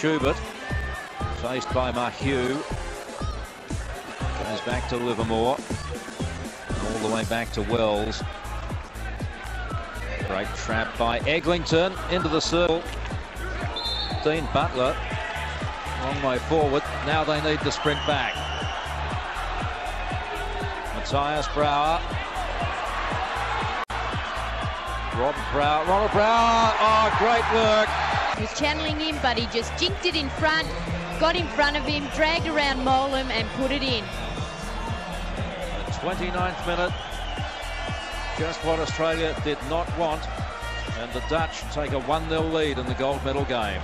Schubert, faced by Mahue. Goes back to Livermore. All the way back to Wells. Great trap by Eglinton into the circle. Dean Butler. Long way forward. Now they need to sprint back. Matthias Brouwer. Rob Brouwer. Ronald Brouwer, Oh, great work. Was channeling him, but he just jinked it in front, got in front of him, dragged around Mowlam and put it in. The 29th minute. Just what Australia did not want. And the Dutch take a 1-0 lead in the gold medal game.